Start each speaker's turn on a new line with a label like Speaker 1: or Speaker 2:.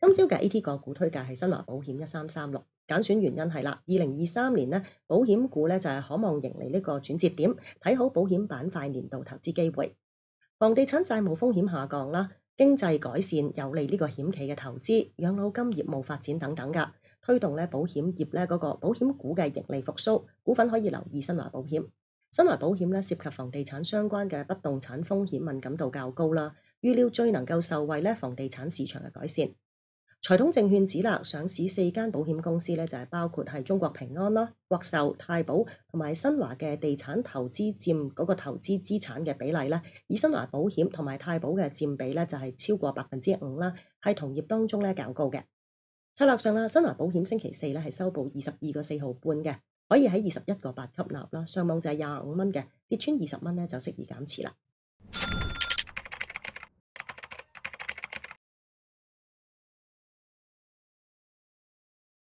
Speaker 1: 今朝嘅 A.T 個股推介係新华保險一三三六，揀選原因係啦，二零二三年呢，保險股咧就係可望迎嚟呢個轉折點，睇好保險板塊年度投資機會。房地產債務風險下降啦，經濟改善有利呢個險企嘅投資、養老金業務發展等等噶，推動咧保險業咧嗰個保險股嘅盈利復甦，股份可以留意新华保險。新华保險咧涉及房地產相關嘅不動產風險敏感度較高啦，預料最能夠受惠咧房地產市場嘅改善。財通證券指啦，上市四間保險公司咧就係包括係中國平安啦、國壽、太保同埋新華嘅地產投資佔嗰個投資資產嘅比例咧，以新華保險同埋太保嘅佔比咧就係超過百分之五啦，係同業當中咧較高嘅。策略上啦，新華保險星期四咧係收報二十二個四毫半嘅，可以喺二十一個八吸納啦，上網就係廿五蚊嘅，跌穿二十蚊咧就適宜減持啦。